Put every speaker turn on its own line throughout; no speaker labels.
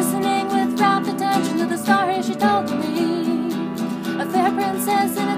listening with rapt attention to the story she told me. A fair princess in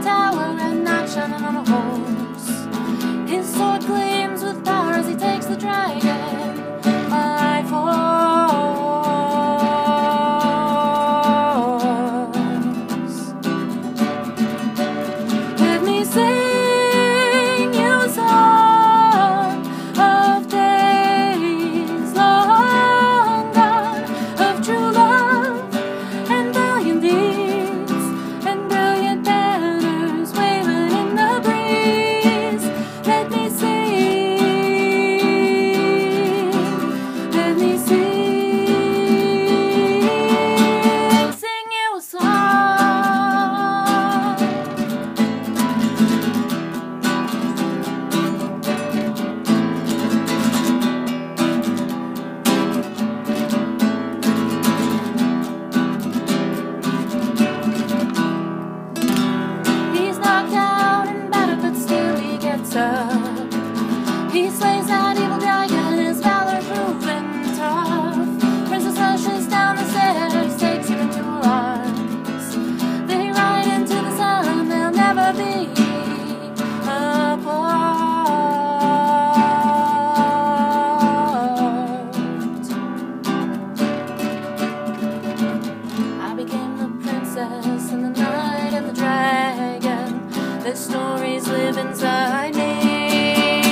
stories live inside me.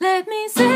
Let me see.